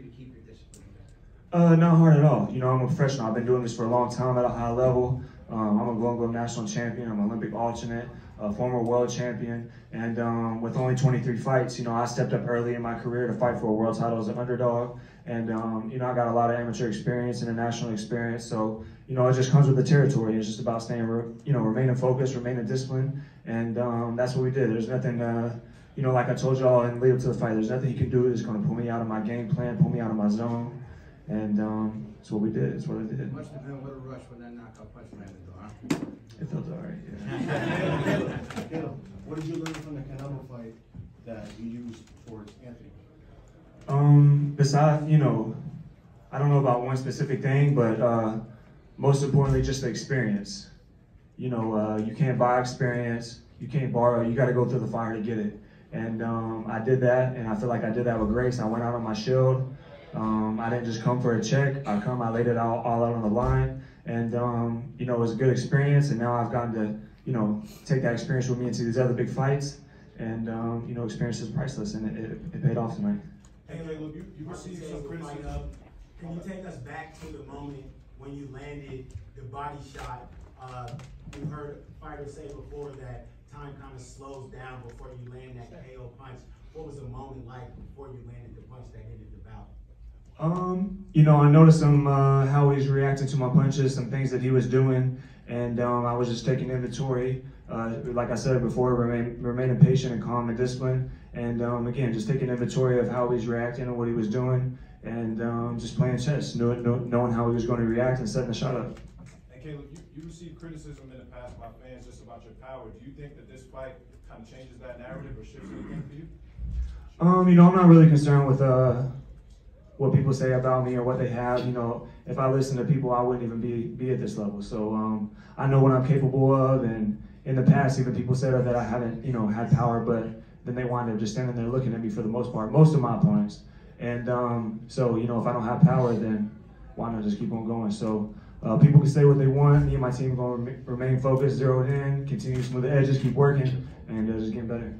to keep your discipline? Uh, not hard at all. You know, I'm a professional. I've been doing this for a long time at a high level. Um, I'm a Golden Glove national champion. I'm an Olympic alternate, a former world champion. And um, with only 23 fights, you know, I stepped up early in my career to fight for a world title as an underdog. And, um, you know, I got a lot of amateur experience and a national experience. So, you know, it just comes with the territory. It's just about staying, you know, remaining focused, remaining disciplined. And um, that's what we did. There's nothing, uh, you know, like I told y'all in lead up to the fight, there's nothing he can do that's going to pull me out of my game plan, pull me out of my zone. And um, that's what we did. That's what I did. It must have been a little rush when that knockout punch landed, though, huh? It felt all right. Yeah. Caleb, what did you learn from the Canelo fight that you used towards Anthony? Um, besides, you know, I don't know about one specific thing, but uh, most importantly, just the experience. You know, uh, you can't buy experience. You can't borrow. You got to go through the fire to get it. And um, I did that, and I feel like I did that with grace. I went out on my shield. Um, I didn't just come for a check. I come, I laid it all, all out on the line. And, um, you know, it was a good experience. And now I've gotten to, you know, take that experience with me into these other big fights. And, um, you know, experience is priceless. And it, it, it paid off tonight. Hey, Caleb, you, you received some criticism. Can you take us back to the moment when you landed the body shot? Uh, you heard fighters say before that time kind of slows down before you land that KO punch. What was the moment like before you landed the punch that ended the bout? Um, you know, I noticed him uh, how he's reacting to my punches, some things that he was doing, and um, I was just taking inventory. Uh, like I said before, remain, remaining patient and calm and disciplined, and um, again, just taking inventory of how he's reacting and what he was doing, and um, just playing chess, knowing, knowing how he was going to react and setting the shot up. And Caleb, you, you received criticism in the past by fans just about your power. Do you think that this fight kind of changes that narrative or shifts anything for you? Um, you know, I'm not really concerned with uh, what people say about me or what they have. You know, if I listen to people, I wouldn't even be be at this level. So um, I know what I'm capable of, and in the past, even people said that I haven't, you know, had power, but then they wind up just standing there looking at me for the most part, most of my opponents. And um, so, you know, if I don't have power, then why not just keep on going? So uh, people can say what they want. Me and my team are going to remain focused, zeroed in, continue to smooth the edges, keep working, and uh, just getting better.